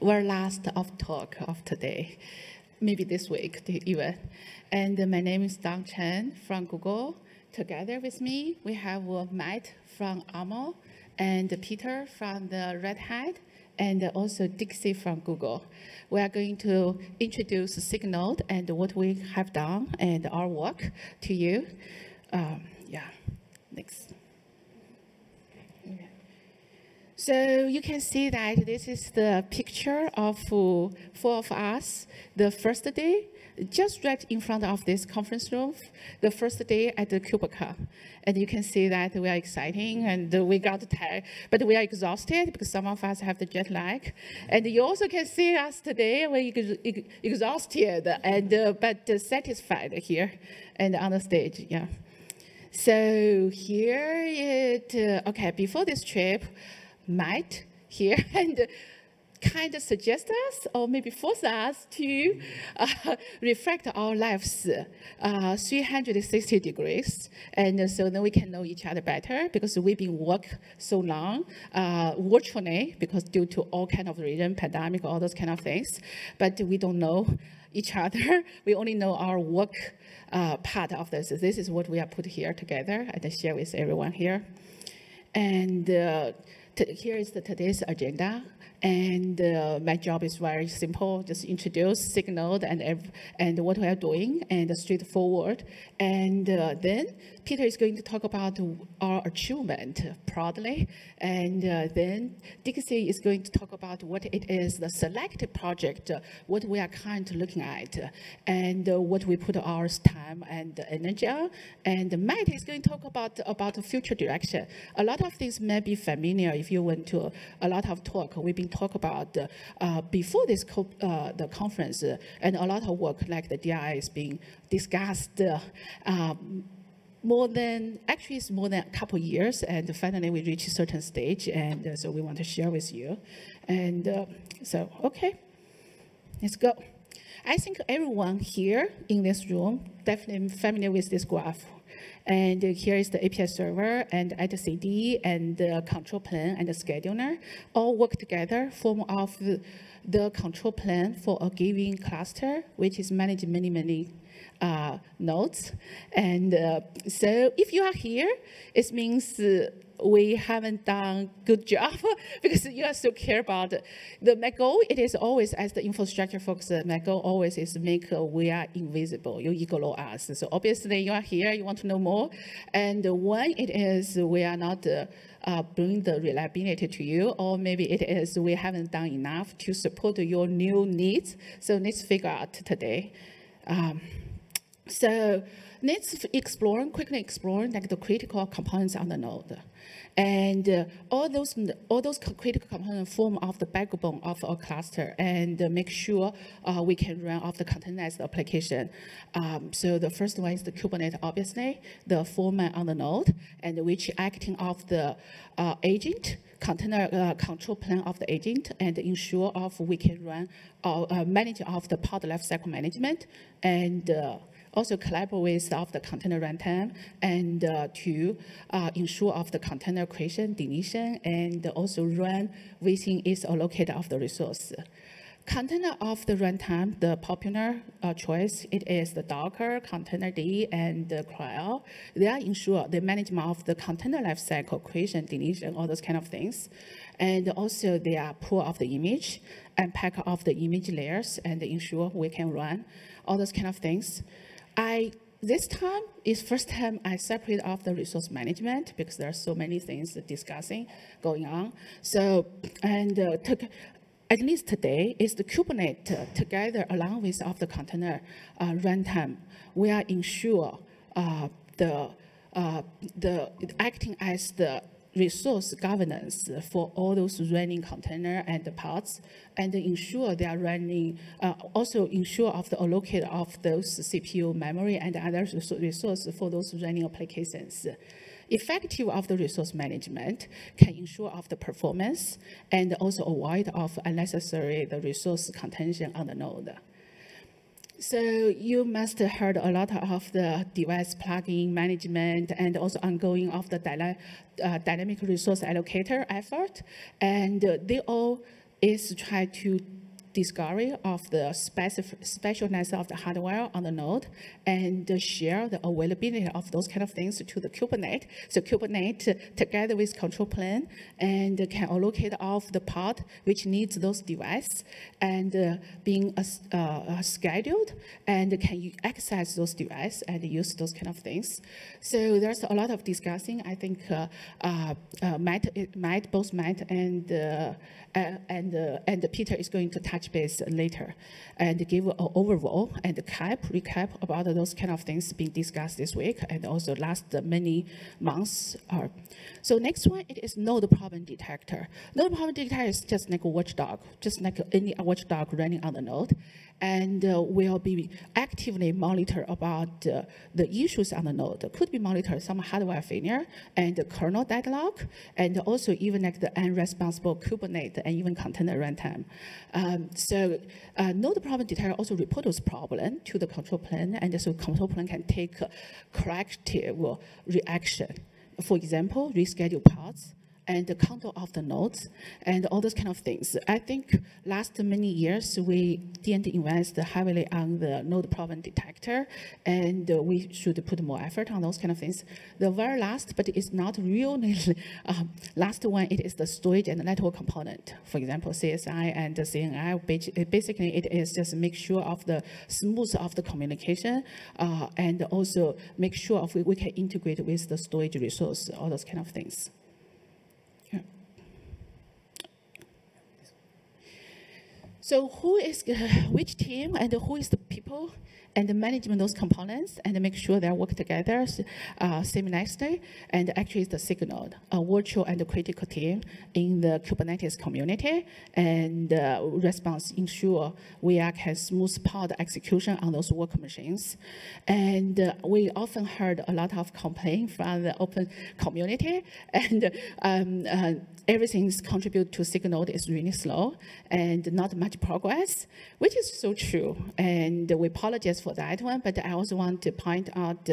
our last of talk of today, maybe this week even. And my name is Dawn Chen from Google. Together with me, we have Matt from Armo and Peter from the Red Hat and also Dixie from Google. We are going to introduce SigNode and what we have done and our work to you. Um, yeah, next. So you can see that this is the picture of four of us the first day, just right in front of this conference room, the first day at the KubeCon. And you can see that we are exciting and we got tired, but we are exhausted because some of us have the jet lag. And you also can see us today, we're ex exhausted and uh, but satisfied here and on the stage, yeah. So here it, uh, okay, before this trip, might here and kind of suggest us or maybe force us to uh, reflect our lives uh, 360 degrees. And so then we can know each other better because we've been work so long uh, virtually because due to all kind of reason, pandemic, all those kind of things. But we don't know each other. We only know our work uh, part of this. This is what we have put here together and share with everyone here. And uh, here is the today's agenda. And uh, my job is very simple, just introduce SigNode and, and what we are doing and straightforward. And uh, then Peter is going to talk about our achievement proudly. And uh, then Dixie is going to talk about what it is, the selected project, what we are currently looking at, and uh, what we put our time and energy on. And Matt is going to talk about, about the future direction. A lot of things may be familiar if you went to a lot of talk. We've been talk about uh, before this co uh, the conference, uh, and a lot of work like the DI is being discussed um, more than, actually it's more than a couple years, and finally we reach a certain stage, and uh, so we want to share with you. And uh, so, okay, let's go. I think everyone here in this room definitely familiar with this graph. And here is the API server and etcd and the control plane and the scheduler all work together, form of the, the control plane for a given cluster, which is managed many, many uh, nodes. And uh, so if you are here, it means uh, we haven't done good job because you so care about the my goal. It is always as the infrastructure folks. My goal always is make uh, we are invisible. You ignore us. So obviously you are here. You want to know more, and when it is we are not. Uh, uh, bring the reliability to you, or maybe it is we haven't done enough to support your new needs. So let's figure out today. Um, so let's explore, quickly explore like the critical components on the node. And uh, all those all those critical components form of the backbone of our cluster and uh, make sure uh, we can run off the containerized application. Um, so the first one is the Kubernetes, obviously, the format on the node, and which acting off the uh, agent, container uh, control plan of the agent, and ensure of we can run or uh, manage of the pod lifecycle management and also collaborate with of the container runtime and uh, to uh, ensure of the container creation, deletion, and also run within its allocated of the resource. Container of the runtime, the popular uh, choice, it is the Docker, Containerd, and the CRI-O. They are ensure the management of the container lifecycle, creation, deletion, all those kind of things. And also they are pull of the image, and pack of the image layers, and ensure we can run all those kind of things. I this time is first time I separate off the resource management because there are so many things discussing going on. So, and uh, took, at least today is the Kubernetes uh, together along with of the container uh, runtime. We are ensure uh, the uh, the acting as the resource governance for all those running container and pods and ensure they are running, uh, also ensure of the allocate of those CPU memory and other resources for those running applications. Effective of the resource management can ensure of the performance and also avoid of unnecessary the resource contention on the node. So you must have heard a lot of the device plugin management and also ongoing of the uh, dynamic resource allocator effort. And they all is try to discovery of the specialness of the hardware on the node and share the availability of those kind of things to the Kubernetes. So Kubernetes together with control plane and can allocate off the pod which needs those devices and uh, being uh, uh, scheduled and can access those devices and use those kind of things. So there's a lot of discussing. I think uh, uh, uh Matt, Matt, both Matt and and uh, and Peter is going to touch base later and give an overall and KEP recap about those kind of things being discussed this week and also last many months. So next one, it is node problem detector. Node problem detector is just like a watchdog, just like any watchdog running on the node and uh, will be actively monitor about uh, the issues on the node. Could be monitor some hardware failure and the kernel deadlock, and also even like the unresponsible Kubernetes and even container runtime. Um, so uh, node problem detector also report those problem to the control plane, and so control plane can take corrective reaction. For example, reschedule pods, and the cordon of the nodes and all those kind of things. I think last many years we didn't invest heavily on the node problem detector and we should put more effort on those kind of things. The very last, but it's not really uh, last one, it is the storage and network component. For example, CSI and the CNI, basically it is just make sure of the smooth of the communication uh, and also make sure of we, we can integrate with the storage resource, all those kind of things. So who is, which team and who is the people and management those components and make sure they work together uh, seamlessly. And actually, the SIG Node, a virtual and critical team in the Kubernetes community and uh, response ensure we are can smooth pod execution on those work machines. And uh, we often heard a lot of complaint from the open community and um, uh, everything's contribute to SIG Node is really slow and not much progress, which is so true. And we apologize for that one, but I also want to point out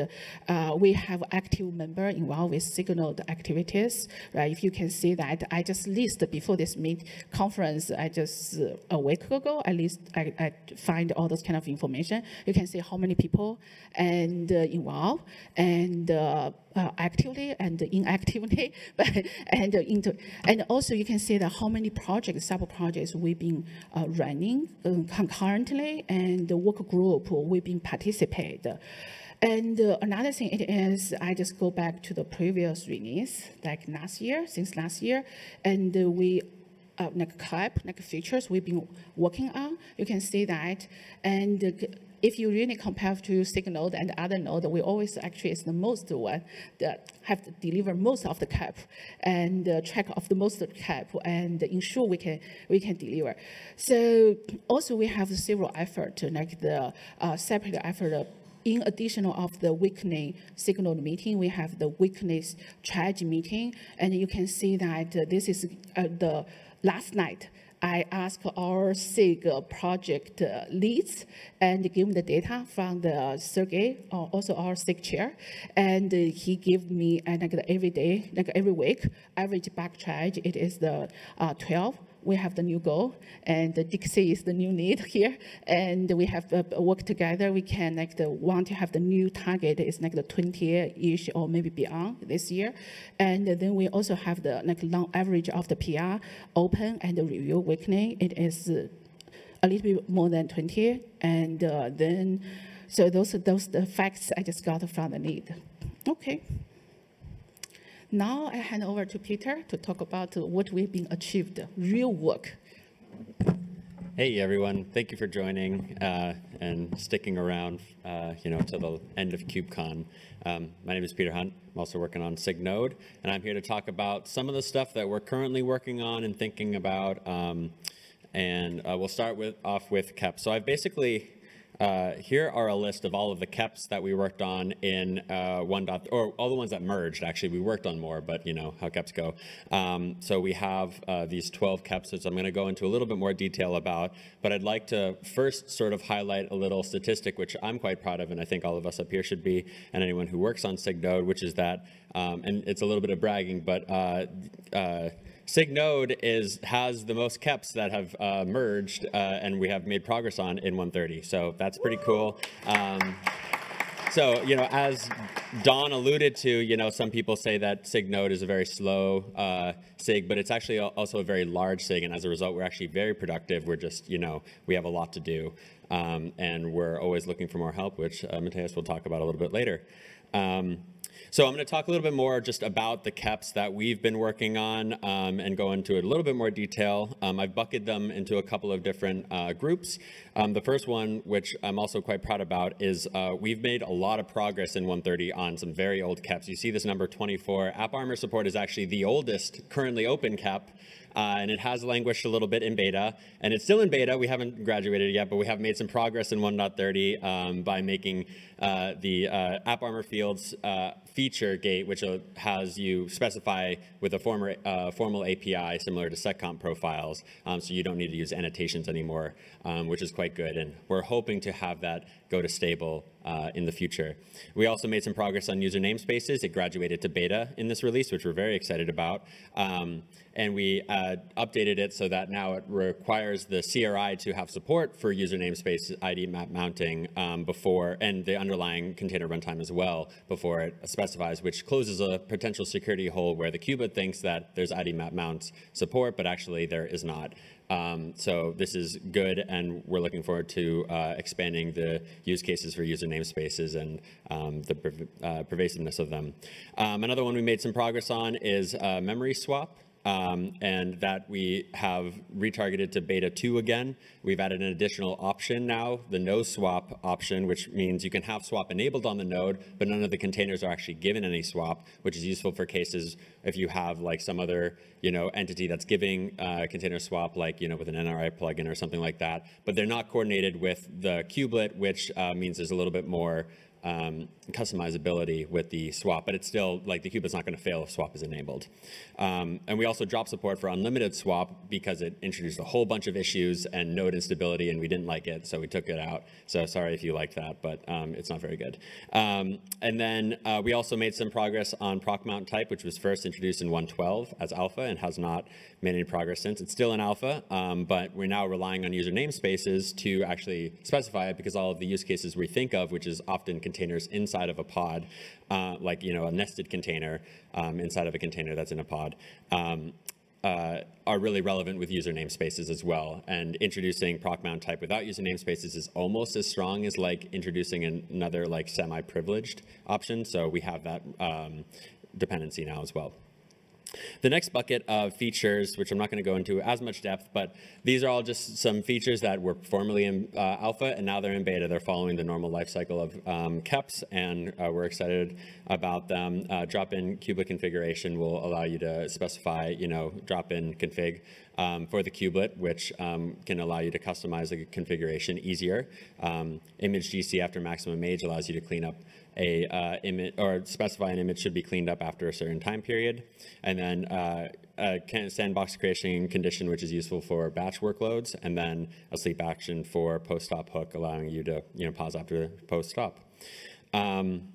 uh, we have active member involved with SIG Node activities. Right? If you can see that, I just list before this meet conference, I just uh, a week ago, at least I, I, find all those kind of information. You can see how many people and uh, involved and uh, uh, actively and inactively, and into and also you can see that how many projects, sub projects we've been uh, running um, concurrently, and the work group we've been participate. And uh, another thing it is, I just go back to the previous release, like last year, since last year, and we uh, like type, like features we've been working on. You can see that, and if you really compare to Signode and other node, we always actually is the most one that have to deliver most of the KEP and uh, track of the most KEP and ensure we can we can deliver. So also we have several effort like the uh, separate effort in addition of the weekly SIG Node meeting, we have the weekly strategy meeting, and you can see that uh, this is uh, the last night I asked our SIG project leads and give me the data from the Sergey, uh, also our SIG chair, and he gave me uh, like every day, like every week, average back charge, it is the uh, 12 we have the new goal, and the Dixie is the new need here, and we have uh, worked together. We can like the want to have the new target is like the 20-ish or maybe beyond this year, and then we also have the like long average of the PR open and the review weekly. It is a little bit more than 20, and uh, then so those are those the facts I just got from the need. Okay. Now I hand over to Peter to talk about what we've been achieved, real work. Hey everyone, thank you for joining uh, and sticking around, uh, you know, to the end of KubeCon. Um, my name is Peter Hunt. I'm also working on SigNode, and I'm here to talk about some of the stuff that we're currently working on and thinking about. Um, and uh, we'll start with off with KEP. So I've basically uh, here are a list of all of the KEPs that we worked on in uh, one dot, or all the ones that merged. Actually, we worked on more, but you know how KEPs go. Um, so we have uh, these 12 KEPs, which I'm going to go into a little bit more detail about. But I'd like to first sort of highlight a little statistic, which I'm quite proud of, and I think all of us up here should be, and anyone who works on SigNode, which is that, um, and it's a little bit of bragging, but uh, uh, SIG Node is, has the most KEPs that have uh, merged uh, and we have made progress on in 130. So that's pretty cool. Um, so, you know, as Dawn alluded to, you know, some people say that SIG node is a very slow uh, SIG, but it's actually also a very large SIG. And as a result, we're actually very productive. We're just, you know, we have a lot to do. Um, and we're always looking for more help, which uh, Matthias will talk about a little bit later. Um, so I'm going to talk a little bit more just about the KEPs that we've been working on um, and go into a little bit more detail. Um, I've bucketed them into a couple of different uh, groups. Um, the first one, which I'm also quite proud about, is uh, we've made a lot of progress in 130 on some very old KEPs. You see this number 24. AppArmor support is actually the oldest currently open KEP uh, and it has languished a little bit in beta, and it's still in beta. We haven't graduated yet, but we have made some progress in 1.30 um, by making uh, the uh, AppArmor fields uh, feature gate, which uh, has you specify with a former, uh, formal API similar to seccomp profiles, um, so you don't need to use annotations anymore, um, which is quite good. And we're hoping to have that go to stable uh, in the future. We also made some progress on user namespaces. It graduated to beta in this release, which we're very excited about. Um, and we uh, updated it so that now it requires the CRI to have support for user namespace ID map mounting um, before, and the underlying container runtime as well, before it specifies, which closes a potential security hole where the kubelet thinks that there's ID map mount support, but actually there is not. Um, so this is good, and we're looking forward to uh, expanding the use cases for user namespaces and um, the uh, pervasiveness of them. Um, another one we made some progress on is uh, memory swap um, and that we have retargeted to beta 2 again. We've added an additional option now, the no swap option, which means you can have swap enabled on the node, but none of the containers are actually given any swap, which is useful for cases if you have like some other you know entity that's giving uh, container swap, like you know with an NRI plugin or something like that, but they're not coordinated with the kubelet, which uh, means there's a little bit more um, customizability with the swap, but it's still like the kubelet's not going to fail if swap is enabled. Um, and we also dropped support for unlimited swap because it introduced a whole bunch of issues and node instability, and we didn't like it, so we took it out. So sorry if you liked that, but um, it's not very good. Um, and then uh, we also made some progress on proc mount type, which was first introduced in 112 as alpha and has not made any progress since. It's still in alpha, um, but we're now relying on user namespaces to actually specify it because all of the use cases we think of, which is often containers inside of a pod, uh, like you know a nested container um, inside of a container that's in a pod. Um, uh, are really relevant with user namespaces as well. And introducing proc mount type without user namespaces is almost as strong as like introducing an, another like semi-privileged option. So we have that um, dependency now as well. The next bucket of features, which I'm not going to go into as much depth, but these are all just some features that were formerly in uh, alpha and now they're in beta. They're following the normal life cycle of um, KEPs and uh, we're excited about them. Uh, drop-in kubelet configuration will allow you to specify, you know, drop-in config um, for the kubelet, which um, can allow you to customize the configuration easier. Um, image GC after maximum age allows you to clean up a uh, image or specify an image should be cleaned up after a certain time period. And then uh, a sandbox creation condition, which is useful for batch workloads, and then a sleep action for post-stop hook, allowing you to you know pause after the post-stop. Um,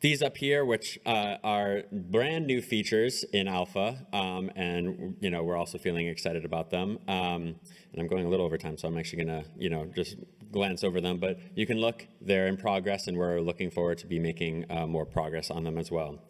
these up here, which uh, are brand new features in alpha, um, and you know we're also feeling excited about them. Um, and I'm going a little over time, so I'm actually gonna you know just glance over them. But you can look; they're in progress, and we're looking forward to be making uh, more progress on them as well.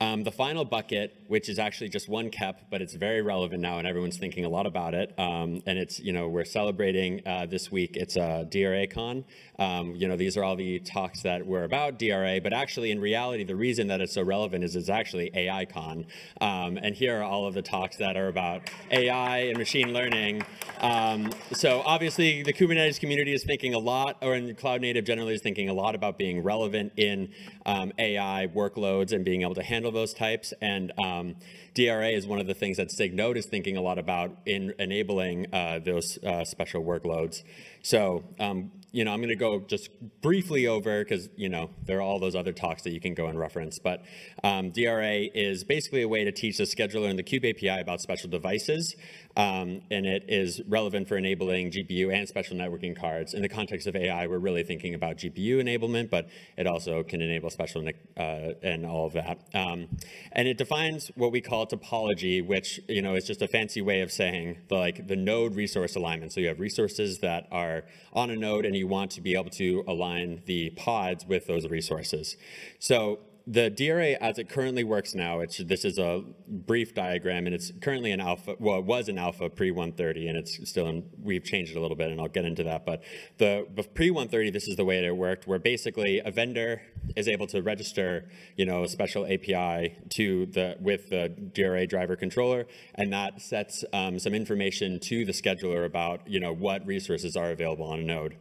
Um, the final bucket, which is actually just one KEP, but it's very relevant now, and everyone's thinking a lot about it. Um, and it's, you know, we're celebrating uh, this week. It's a DRA con. Um, you know, these are all the talks that were about DRA, but actually, in reality, the reason that it's so relevant is it's actually AI con. Um, and here are all of the talks that are about AI and machine learning. Um, so obviously, the Kubernetes community is thinking a lot, or in cloud native generally is thinking a lot about being relevant in um, AI workloads and being able to handle those types. And um, DRA is one of the things that SIG Node is thinking a lot about in enabling uh, those uh, special workloads. So um, you know, I'm going to go just briefly over because, you know, there are all those other talks that you can go and reference. But um, DRA is basically a way to teach the scheduler and the Cube API about special devices. Um, and it is relevant for enabling GPU and special networking cards. In the context of AI, we're really thinking about GPU enablement, but it also can enable special uh, and all of that. Um, and it defines what we call topology, which you know is just a fancy way of saying the, like the node resource alignment. So you have resources that are on a node, and you want to be able to align the pods with those resources. So the DRA as it currently works now, it's, this is a brief diagram and it's currently an alpha, well, it was an alpha pre-130 and it's still in, we've changed it a little bit and I'll get into that. But the pre-130, this is the way that it worked, where basically a vendor is able to register, you know, a special API to the, with the DRA driver controller and that sets um, some information to the scheduler about, you know, what resources are available on a node.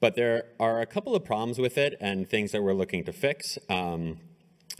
But there are a couple of problems with it and things that we're looking to fix. Um,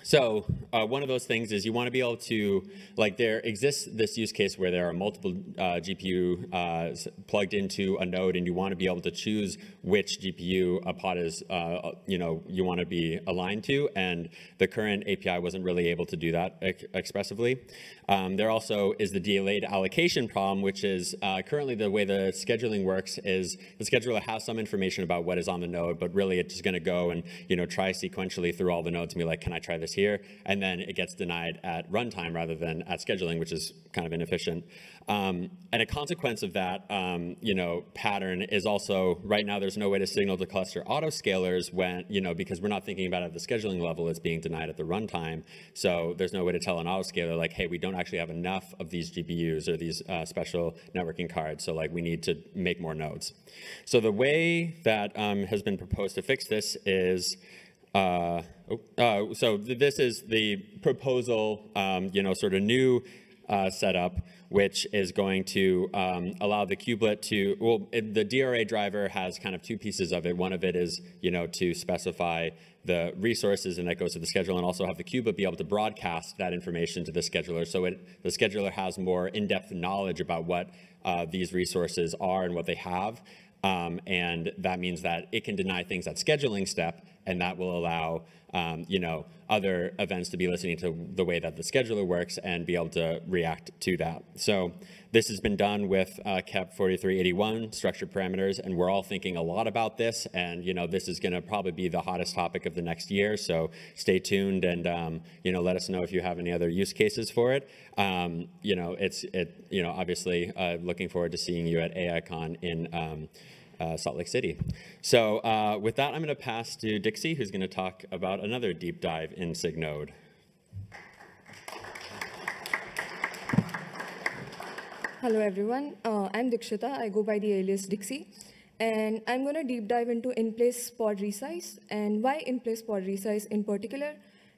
so uh, one of those things is you want to be able to, like there exists this use case where there are multiple uh, GPU uh, plugged into a node and you want to be able to choose which GPU a pod is, uh, you know, you want to be aligned to. And the current API wasn't really able to do that ex expressively. Um, there also is the delayed allocation problem, which is uh, currently the way the scheduling works is the scheduler has some information about what is on the node, but really it's just going to go and, you know, try sequentially through all the nodes and be like, can I try this here, and then it gets denied at runtime rather than at scheduling, which is kind of inefficient. Um, and a consequence of that, um, you know, pattern is also right now there's no way to signal to cluster autoscalers when, you know, because we're not thinking about it at the scheduling level, it's being denied at the runtime. So there's no way to tell an autoscaler like, hey, we don't actually have enough of these GPUs or these uh, special networking cards. So like we need to make more nodes. So the way that um, has been proposed to fix this is uh, oh, uh, so th this is the proposal, um, you know, sort of new uh, setup, which is going to um, allow the kubelet to, well, it, the DRA driver has kind of two pieces of it. One of it is, you know, to specify the resources and that goes to the scheduler and also have the kubelet be able to broadcast that information to the scheduler so it, the scheduler has more in-depth knowledge about what uh, these resources are and what they have. Um, and that means that it can deny things at scheduling step and that will allow um, you know other events to be listening to the way that the scheduler works and be able to react to that. So this has been done with uh, KEP 4381 structured parameters, and we're all thinking a lot about this. And you know this is going to probably be the hottest topic of the next year. So stay tuned and um, you know let us know if you have any other use cases for it. Um, you know it's it you know obviously uh, looking forward to seeing you at AICon in. Uh, Salt Lake City. So uh, with that, I'm going to pass to Dixie, who's going to talk about another deep dive in SigNode. Hello, everyone. Uh, I'm Dixita. I go by the alias Dixie. And I'm going to deep dive into in-place pod resize and why in-place pod resize in particular,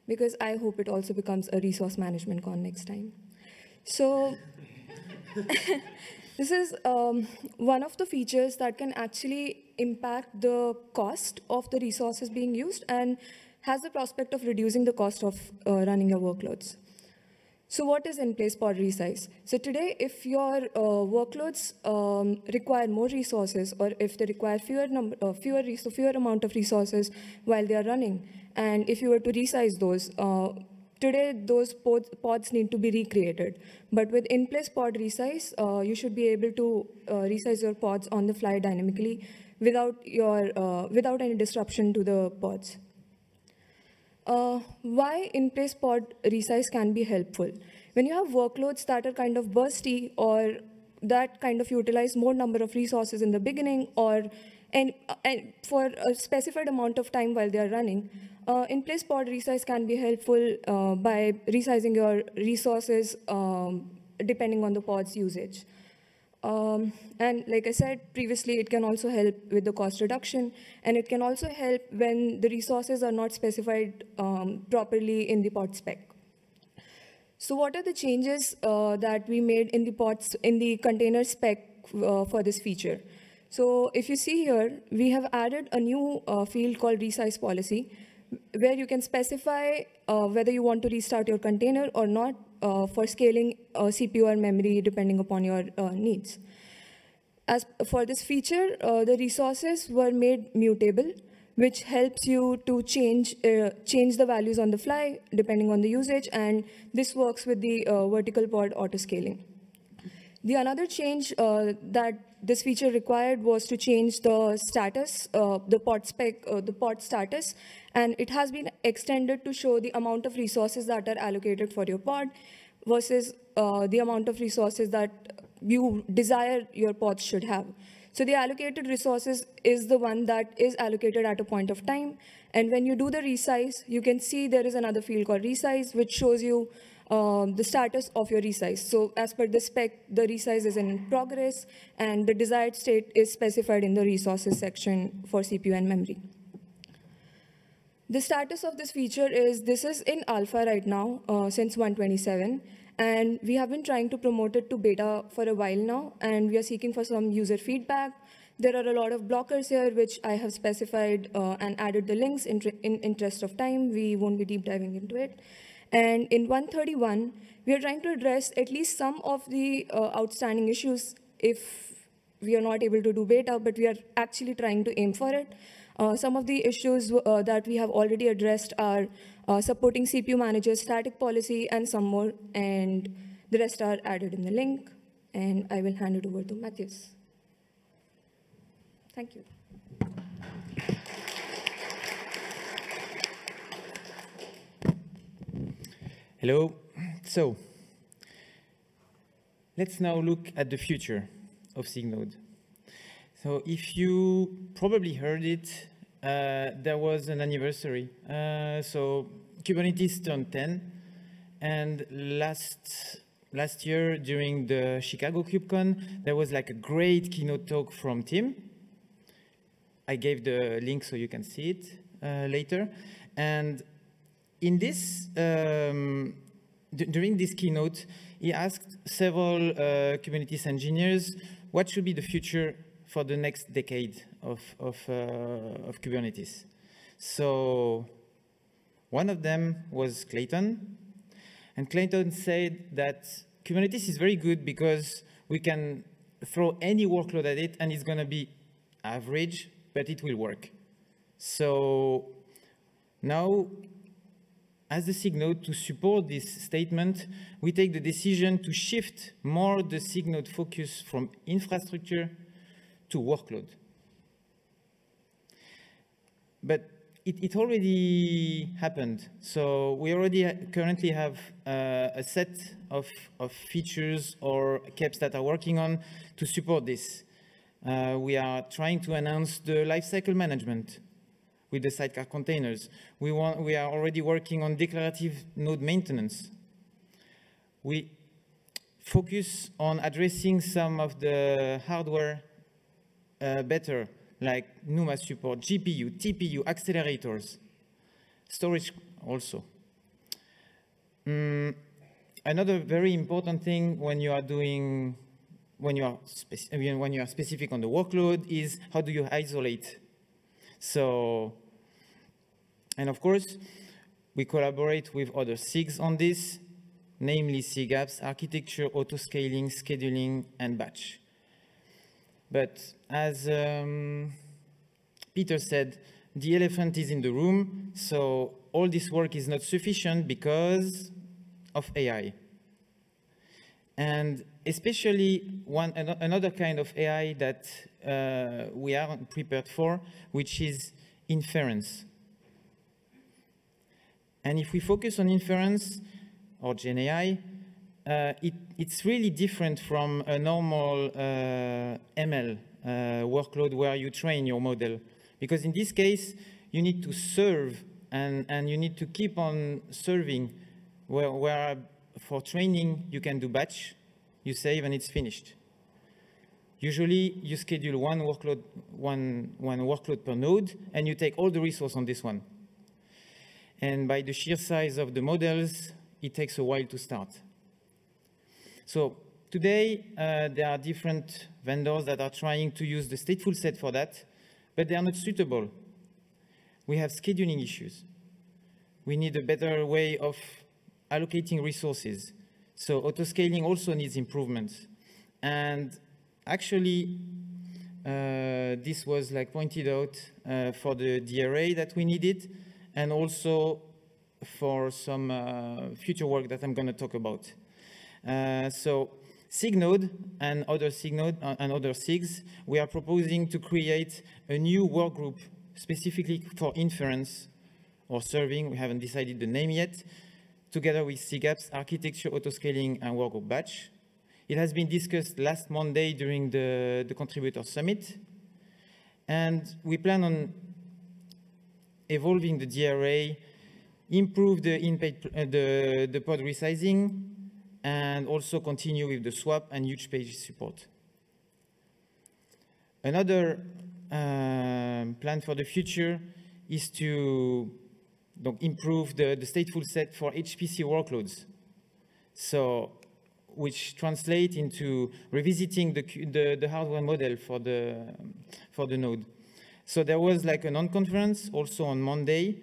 because I hope it also becomes a resource management con next time. So This is um, one of the features that can actually impact the cost of the resources being used and has the prospect of reducing the cost of uh, running your workloads. So what is in-place pod resize? So today, if your uh, workloads um, require more resources or if they require fewer, number, uh, fewer, fewer amount of resources while they are running, and if you were to resize those, uh, Today, those pods, pods, need to be recreated. But with in-place pod resize, uh, you should be able to uh, resize your pods on the fly dynamically without, your, uh, without any disruption to the pods. Uh, why in-place pod resize can be helpful? When you have workloads that are kind of bursty or that kind of utilize more number of resources in the beginning or and, and for a specified amount of time while they are running, uh, in-place pod resize can be helpful uh, by resizing your resources um, depending on the pod's usage. Um, and like I said previously, it can also help with the cost reduction, and it can also help when the resources are not specified um, properly in the pod spec. So what are the changes uh, that we made in the pods in the container spec uh, for this feature? So if you see here, we have added a new uh, field called resize policy, where you can specify uh, whether you want to restart your container or not uh, for scaling CPU or memory depending upon your uh, needs. As for this feature, uh, the resources were made mutable, which helps you to change, uh, change the values on the fly depending on the usage, and this works with the vertical pod auto-scaling. The another change that this feature required was to change the status, uh, the pod spec, uh, the pod status, and it has been extended to show the amount of resources that are allocated for your pod versus uh, the amount of resources that you desire your pods should have. So the allocated resources is the one that is allocated at a point of time. And when you do the resize, you can see there is another field called resize, which shows you um, the status of your resize. So as per the spec, the resize is in progress, and the desired state is specified in the resources section for CPU and memory. The status of this feature is this is in alpha right now uh, since 127. And we have been trying to promote it to beta for a while now, and we are seeking for some user feedback. There are a lot of blockers here, which I have specified uh, and added the links in, in interest of time. We won't be deep diving into it. And in 131, we are trying to address at least some of the uh, outstanding issues if we are not able to do beta, but we are actually trying to aim for it. Uh, some of the issues uh, that we have already addressed are uh, supporting CPU managers, static policy and some more, and the rest are added in the link. And I will hand it over to Matthias. Thank you. Hello. So let's now look at the future of SIG-Node. So if you probably heard it, uh, there was an anniversary. Uh, so Kubernetes turned 10, and last last year during the Chicago KubeCon, there was like a great keynote talk from Tim. I gave the link so you can see it uh, later. And in this, um, during this keynote, he asked several uh, Kubernetes engineers what should be the future for the next decade of, of, uh, of Kubernetes. So one of them was Clayton. And Clayton said that Kubernetes is very good because we can throw any workload at it and it's going to be average, but it will work. So now, as the SIG-Node, to support this statement, we take the decision to shift more the SIG-Node focus from infrastructure to workload. But it, it already happened. So we already currently have uh, a set of, of features or KEPs that are working on to support this. Uh, we are trying to announce the lifecycle management with the sidecar containers. We, want, we are already working on declarative node maintenance. We focus on addressing some of the hardware uh, better, like NUMA support, GPU, TPU, accelerators, storage also. Mm, another very important thing when you are doing, when you are, when you are specific on the workload is how do you isolate? So, and of course, we collaborate with other SIGs on this, namely SIG Apps, architecture, auto-scaling, scheduling, and batch. But as um, Peter said, the elephant is in the room, so all this work is not sufficient because of AI. And especially one, another kind of AI that uh, we aren't prepared for, which is inference. And if we focus on inference, or GenAI, uh, it, it's really different from a normal uh, ML uh, workload where you train your model. Because in this case, you need to serve and, and you need to keep on serving where, where for training you can do batch, you save and it's finished. Usually you schedule one workload, one, one workload per node and you take all the resource on this one. And by the sheer size of the models, it takes a while to start. So today, uh, there are different vendors that are trying to use the stateful set for that, but they are not suitable. We have scheduling issues. We need a better way of allocating resources. So auto-scaling also needs improvements. And actually, uh, this was like pointed out uh, for the, array that we needed and also for some uh, future work that I'm going to talk about. Uh, so SIGNode and other SIGNode uh, and other SIGs, we are proposing to create a new work group specifically for inference or serving, we haven't decided the name yet, together with SIG Apps architecture, autoscaling, and workgroup batch. It has been discussed last Monday during the, the contributor summit. And we plan on evolving the DRA, improve the, in-page, uh, the, the pod resizing, and also continue with the swap and huge page support. Another um, plan for the future is to improve the, the stateful set for HPC workloads. So, which translate into revisiting the, the, the hardware model for the, for the node. So there was like a non-conference also on Monday,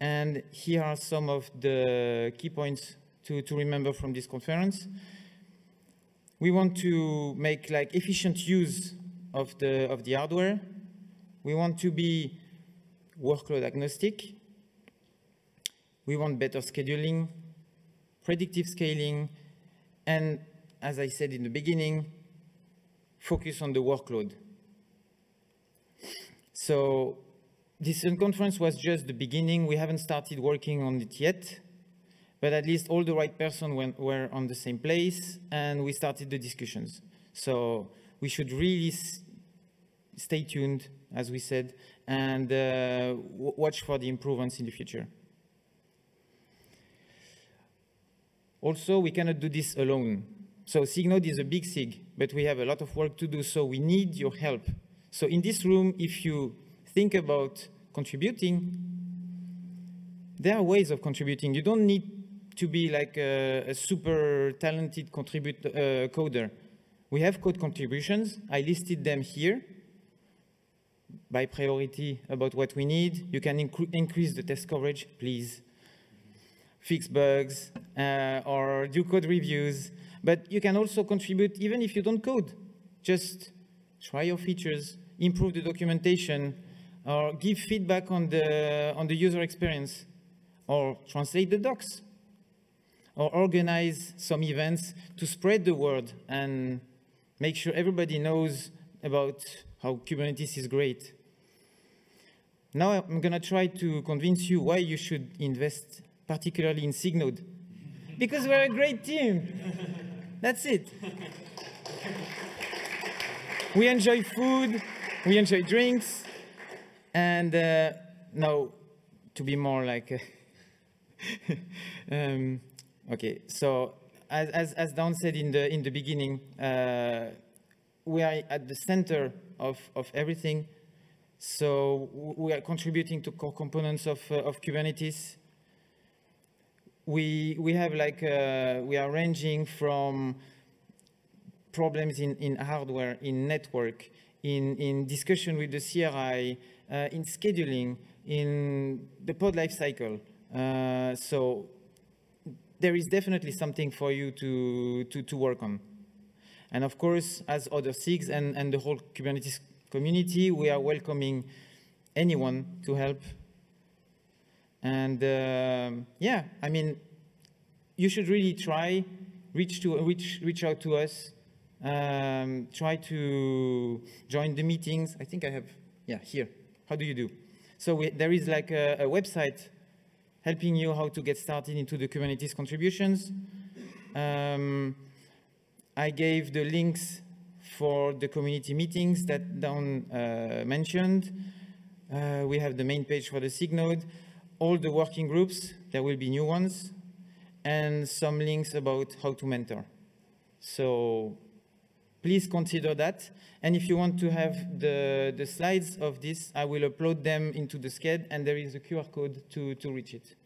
and here are some of the key points to, to remember from this conference. We want to make like efficient use of the, of the hardware. We want to be workload agnostic. We want better scheduling, predictive scaling, and as I said in the beginning, focus on the workload. So this conference was just the beginning. We haven't started working on it yet, but at least all the right person went, were on the same place and we started the discussions. So we should really stay tuned, as we said, and uh, watch for the improvements in the future. Also, we cannot do this alone. So SIGNode is a big SIG, but we have a lot of work to do, so we need your help. So in this room, if you think about contributing, there are ways of contributing. You don't need to be like a, a super talented contribute, uh, coder. We have code contributions. I listed them here by priority about what we need. You can increase the test coverage, please fix bugs, uh, or do code reviews. But you can also contribute even if you don't code. Just try your features, improve the documentation, or give feedback on the, on the user experience, or translate the docs, or organize some events to spread the word and make sure everybody knows about how Kubernetes is great. Now I'm going to try to convince you why you should invest particularly in SIGNode. Because we're a great team. That's it. We enjoy food, we enjoy drinks, and uh, now to be more like, uh, um, okay, so as, as, as Dawn said in the, in the beginning, uh, we are at the center of, of everything. So we are contributing to core components of, uh, of Kubernetes we, we have like, uh, we are ranging from problems in, in hardware, in network, in, in discussion with the CRI, uh, in scheduling, in the pod lifecycle. Uh, so there is definitely something for you to, to, to work on. And of course, as other SIGs and, and the whole Kubernetes community, we are welcoming anyone to help and uh, yeah, I mean, you should really try, reach, to, reach, reach out to us, um, try to join the meetings. I think I have, yeah, here. How do you do? So we, there is like a, a, website helping you how to get started into the Kubernetes contributions. Um, I gave the links for the community meetings that Dawn uh, mentioned. Uh, we have the main page for the SIGNODE, all the working groups, there will be new ones, and some links about how to mentor. So please consider that. And if you want to have the, the slides of this, I will upload them into the Sched, and there is a QR code to, to reach it.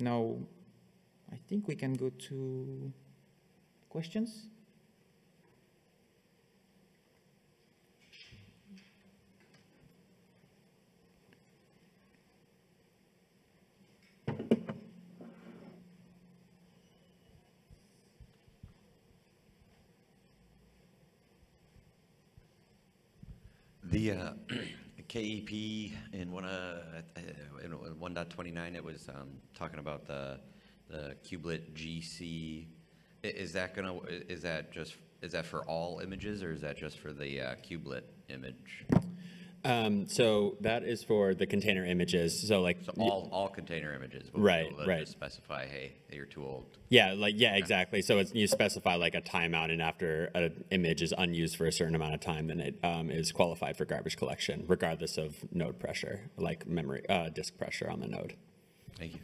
Now, I think we can go to questions. The uh, KEP in one uh, in 1.29, it was um, talking about the the kubelet GC. Is that gonna, is that just, is that for all images or is that just for the uh, kubelet image? Um, so that is for the container images. So like, So all, all container images? Right, we'll right. just Specify, hey, you're too old. yeah, like, yeah, exactly. So it's, you specify like a timeout and after an image is unused for a certain amount of time, then it, um, is qualified for garbage collection regardless of node pressure, like memory, uh, disk pressure on the node. Thank you.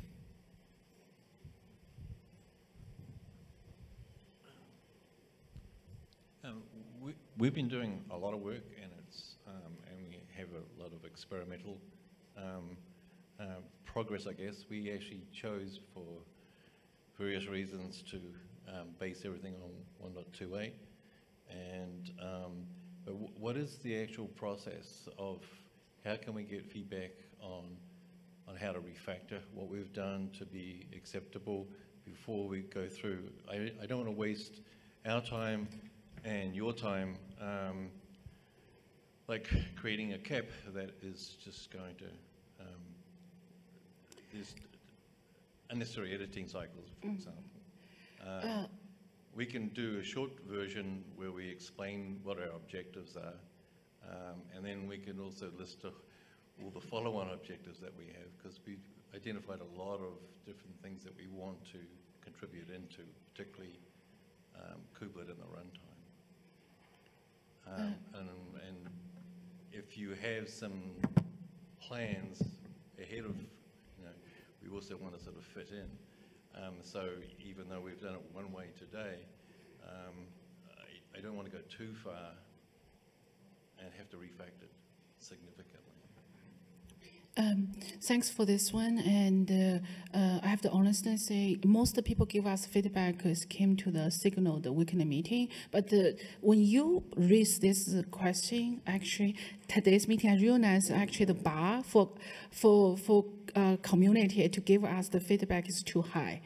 Um, we, we've been doing a lot of work and it's, um, and we have a lot of experimental, um, uh, progress, I guess. We actually chose for various reasons to, um, base everything on 1.28. And, um, but wh- what is the actual process of how can we get feedback on, on how to refactor what we've done to be acceptable before we go through? I, I don't want to waste our time and your time, um, like creating a KEP that is just going to, um, there's unnecessary editing cycles, for example. Uh, We can do a short version where we explain what our objectives are, um, and then we can also list uh, all the follow-on objectives that we have, because we've identified a lot of different things that we want to contribute into, particularly um, kubelet in the runtime. Um, And, and if you have some plans ahead of, you know, we also want to sort of fit in. Um, So even though we've done it one way today, um, I, I don't want to go too far and have to refactor it significantly. Um, thanks for this one. And uh, uh, I have to honestly say, most people give us feedback came to the SIG Node, the weekly meeting. But when you raise this question, actually, today's meeting, I realize actually the bar for for for uh, community to give us the feedback is too high.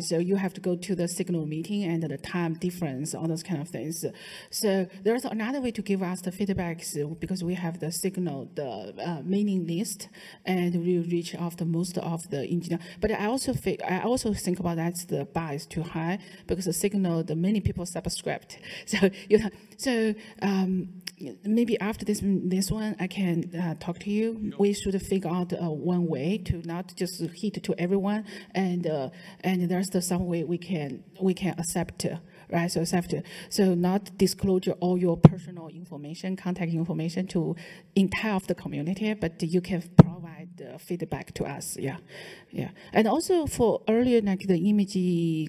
So you have to go to the SIG Node meeting and the time difference, all those kind of things. So there's another way to give us the feedbacks because we have the SIG Node, the uh, mailing list, and we reach out to most of the engineer. But I also think I also think about that the bar is too high because the SIG Node, the many people subscribed. So you know, so um, maybe after this this one, I can uh, talk to you. We should figure out uh, one way to not just hit to everyone, and uh, and there's the some way we can we can accept. Right, so accept, so not disclose all your personal information, contact information to entire of the community, but you can the feedback to us. Yeah, yeah. And also for earlier, like the image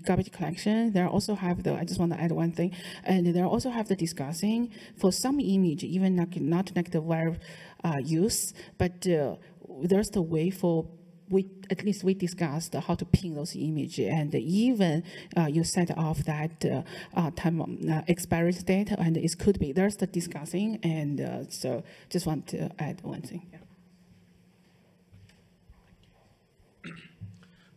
garbage collection, there also have the. I just want to add one thing, and there also have the discussing for some image, even like not like the wire uh, use, but uh, there's the way for. We, at least we discussed how to pin those image and even uh, you set off that uh, uh, time uh, expiry date and it could be there's the discussing and uh, so just want to add one thing. Yeah.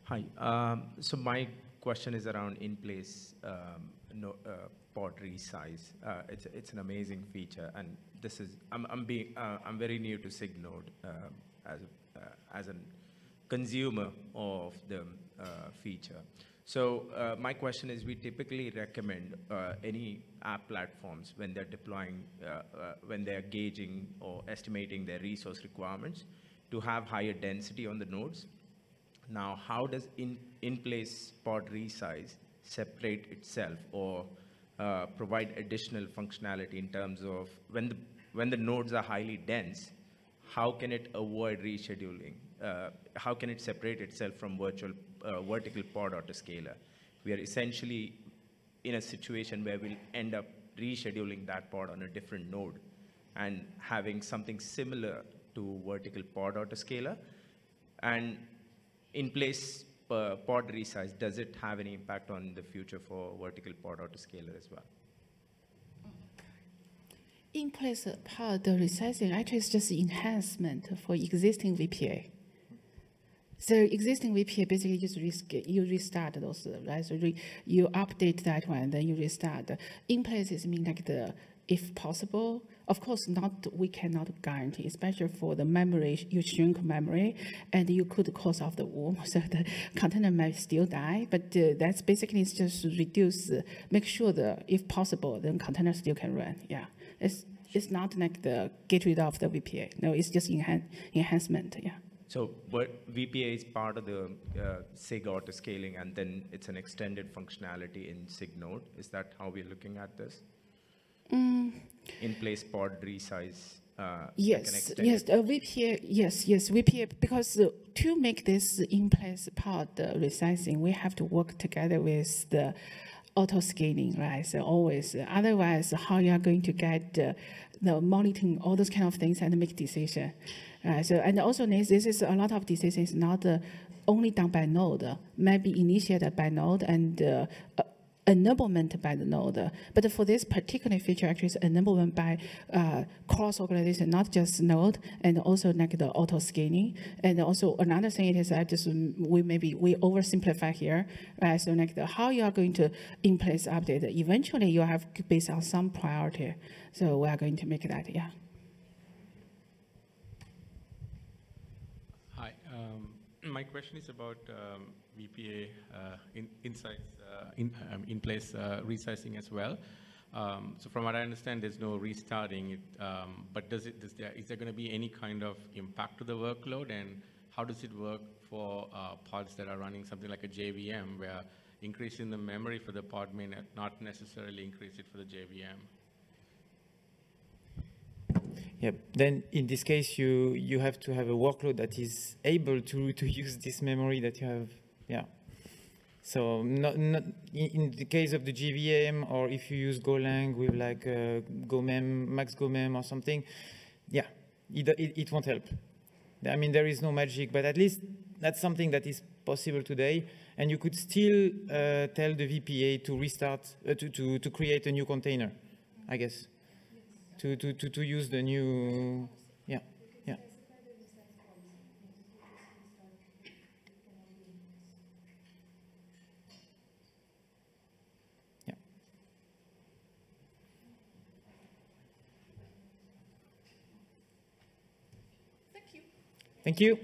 Hi. Um, so my question is around in-place um, no, uh, pod resize. Uh, it's it's an amazing feature, and this is I'm I'm being uh, I'm very new to SIG Node um, as a, uh, as a consumer of the uh, feature. So uh, my question is, we typically recommend uh, any app platforms when they're deploying, uh, uh, when they're gauging or estimating their resource requirements to have higher density on the nodes. Now, how does in, in-place pod resize separate itself or uh, provide additional functionality in terms of when the, when the nodes are highly dense, how can it avoid rescheduling? Uh, how can it separate itself from virtual, uh, vertical pod autoscaler? We are essentially in a situation where we'll end up rescheduling that pod on a different node and having something similar to vertical pod autoscaler. And in place uh, pod resize, does it have any impact on the future for vertical pod autoscaler as well? In place pod resizing actually is just enhancement for existing VPA. So existing VPA basically just you restart those, right? So re- you update that one, then you restart. In place is mean like the if possible. Of course, not we cannot guarantee, especially for the memory, you shrink memory, and you could cause off the OOM, so the container may still die. But uh, that's basically it's just reduce, uh, make sure that if possible, then container still can run. Yeah, it's it's not like the get rid of the VPA. No, it's just enhan enhancement. Yeah. So, but VPA is part of the uh, SIG auto scaling, and then it's an extended functionality in SIG node. Is that how we're looking at this? Mm. In place pod resize. Uh, Yes, yes, uh, VPA, yes, yes, VPA, because uh, to make this in-place pod uh, resizing, we have to work together with the auto scaling, right? So always, uh, otherwise, how you are going to get uh, the monitoring all those kind of things and make decision, right? So and also this this is a lot of decisions not uh, only done by node, maybe initiated by node and uh, uh, enablement by the node. But for this particular feature, actually, it's enablement by uh, cross organization, not just node, and also like the auto scaling. And also another thing is that just um, we maybe we oversimplify here, right? So like the how you are going to in place update. Eventually, you have based on some priority. So we are going to make that, yeah. Hi. um, My question is about um, VPA uh, in- insights, uh, in um, in place uh, resizing as well. Um, So from what I understand, there's no restarting it, um, but does it, does there, is there going to be any kind of impact to the workload? And how does it work for uh, pods that are running something like a JVM, where increasing the memory for the pod may not- necessarily increase it for the JVM? Yeah, then in this case, you, you have to have a workload that is able to, to use this memory that you have. Yeah. So not, not in, the case of the JVM, or if you use Golang with like uh, GoMem, Max GoMem or something, yeah, it, it, it won't help. I mean, there is no magic, but at least that's something that is possible today. And you could still uh, tell the VPA to restart, uh, to, to, to create a new container, I guess to, to, to, to use the new, yeah, yeah. Yeah. Thank you.